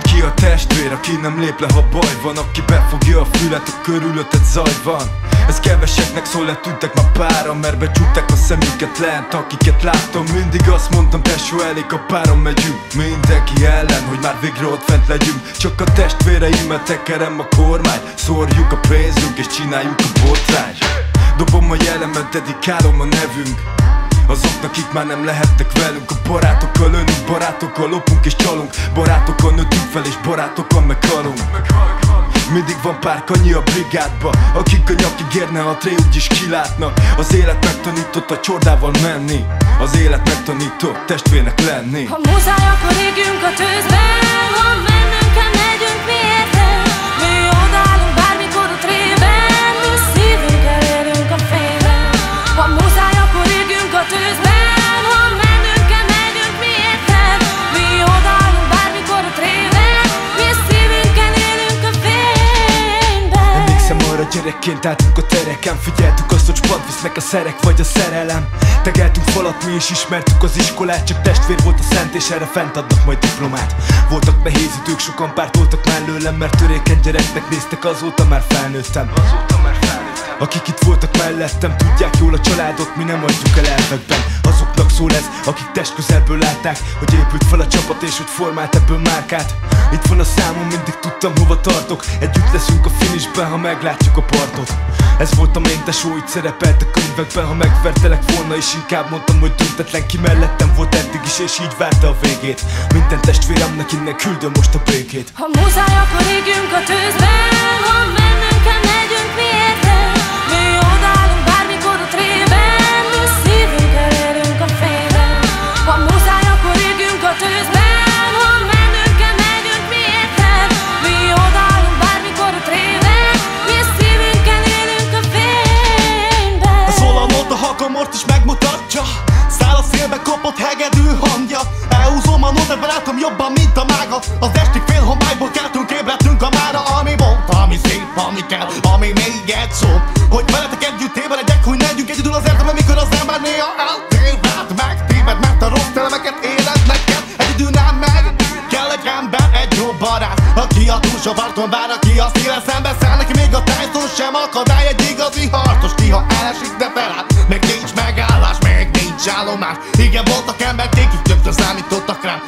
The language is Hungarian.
Ki a testvér, aki nem lép le, ha baj van Aki befogja a fület, a körülötted zaj van. Ez keveseknek szól, letűntek már pára Mert becsukták a szemüket lent, akiket láttam Mindig azt mondtam, tesó, elég a párom megyünk. Mindenki ellen, hogy már végre ott fent legyünk. Csak a testvéreimmel tekerem a kormány Szórjuk a pénzünk és csináljuk a botrány Dobom a jellemet, dedikálom a nevünk Azoknak, akik már nem lehettek velünk. A barátokkal lőnünk, barátokkal lopunk és csalunk. Barátokkal nőttünk fel és barátokkal meghalunk. Mindig van pár kanyi a brigádba. Akik a nyakig érne, a tré úgyis kilátnak Az élet megtanított a csordával menni. Az élet megtanított testvérnek lenni. Ha muszáj, akkor égjünk a tűzben Ha mennünk gyerekként álltunk a tereken. Figyeltük azt, hogy spad visznek a szerek vagy a szerelem. Tegeltünk falat, mi is ismertük az iskolát. Csak testvér volt a szent és erre fent adnak majd diplomát. Voltak nehéz idők, sokan pártoltak mellőlem Mert törékeny gyereknek néztek, azóta már felnőttem. Azóta már felnőttem. Akik itt voltak mellettem, tudják jól a családot, mi nem adjuk el elvekben Azoknak szól ez, akik test közelből látták Hogy épült fel a csapat és hogy formált ebből márkát. Itt van a számom, mindig tudtam hova tartok. Együtt leszünk a finishben, ha meglátjuk a partot. Ez volt a én tesó, így szerepelt a könyvekben. Ha megvertelek volna és inkább mondtam, hogy tüntetlen ki mellettem volt eddig is És így várta a végét. Minden testvéremnek innen küldöm most a békét. Ha muszáj, akkor égjünk a tűzben Ha mennünk kell, megyünk mi ami kell, ami még egy szó Hogy veletek együtt ébredjek, hogy ne legyünk egyedül az értelme Mikor az ember néha eltéved, megtéved Mert a rossz elemeket éled neked. Egyedül nem meg Kell egy ember, egy jó barát. Aki a túlsó parton vár, aki a széle szembe száll Neki még a tájszó sem akadály. Egy igazi harcos, néha elesik, de felállt. Meg nincs megállás, még nincs állomás. Igen, voltak emberkék, így többször számítottak rám